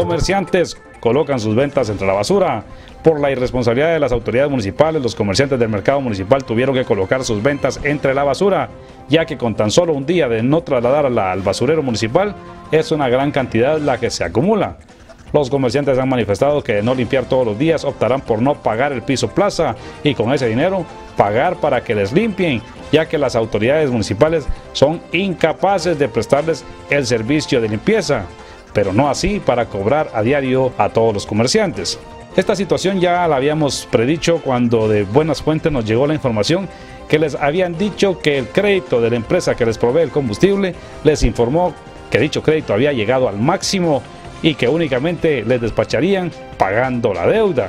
Comerciantes colocan sus ventas entre la basura. Por la irresponsabilidad de las autoridades municipales, los comerciantes del mercado municipal tuvieron que colocar sus ventas entre la basura, ya que con tan solo un día de no trasladarla al basurero municipal, es una gran cantidad la que se acumula. Los comerciantes han manifestado que de no limpiar todos los días optarán por no pagar el piso plaza y con ese dinero pagar para que les limpien, ya que las autoridades municipales son incapaces de prestarles el servicio de limpieza, pero no así para cobrar a diario a todos los comerciantes. Esta situación ya la habíamos predicho cuando de buenas fuentes nos llegó la información que les habían dicho que el crédito de la empresa que les provee el combustible les informó que dicho crédito había llegado al máximo y que únicamente les despacharían pagando la deuda.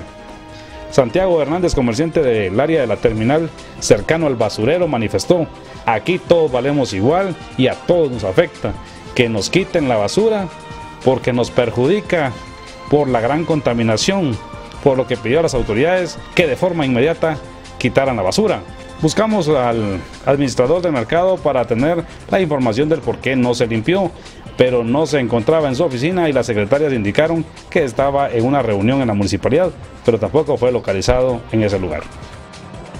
Santiago Hernández, comerciante del área de la terminal cercano al basurero, manifestó, aquí todos valemos igual y a todos nos afecta, que nos quiten la basura porque nos perjudica por la gran contaminación, por lo que pidió a las autoridades que de forma inmediata quitaran la basura. Buscamos al administrador del mercado para tener la información del por qué no se limpió, pero no se encontraba en su oficina y las secretarias indicaron que estaba en una reunión en la municipalidad, pero tampoco fue localizado en ese lugar.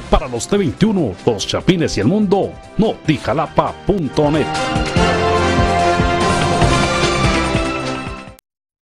Para los T21, los Chapines y el mundo, notijalapa.net.